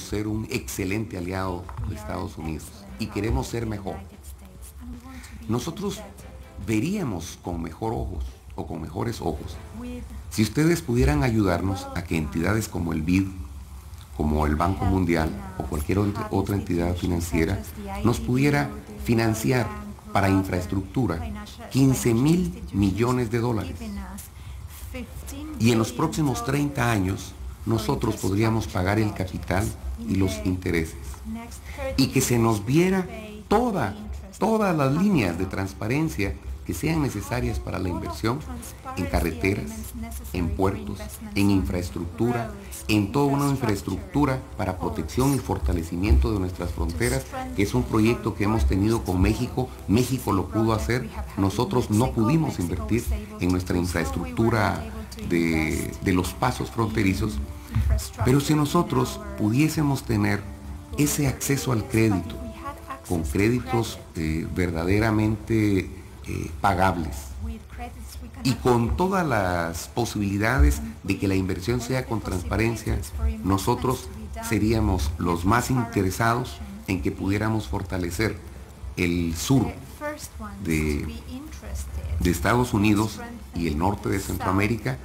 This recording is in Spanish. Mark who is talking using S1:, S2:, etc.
S1: ser un excelente aliado de Estados Unidos y queremos ser mejor. Nosotros veríamos con mejor ojos o con mejores ojos si ustedes pudieran ayudarnos a que entidades como el BID, como el Banco Mundial o cualquier otra entidad financiera nos pudiera financiar para infraestructura 15 mil millones de dólares. Y en los próximos 30 años nosotros podríamos pagar el capital y los intereses. Y que se nos viera toda, todas las líneas de transparencia que sean necesarias para la inversión en carreteras, en puertos, en infraestructura, en toda una infraestructura para protección y fortalecimiento de nuestras fronteras, que es un proyecto que hemos tenido con México. México lo pudo hacer, nosotros no pudimos invertir en nuestra infraestructura de, los pasos fronterizos, pero si nosotros pudiésemos tener ese acceso al crédito, con créditos eh, verdaderamente eh, pagables y con todas las posibilidades de que la inversión sea con transparencia, nosotros seríamos los más interesados en que pudiéramos fortalecer el sur de, Estados Unidos y el norte de Centroamérica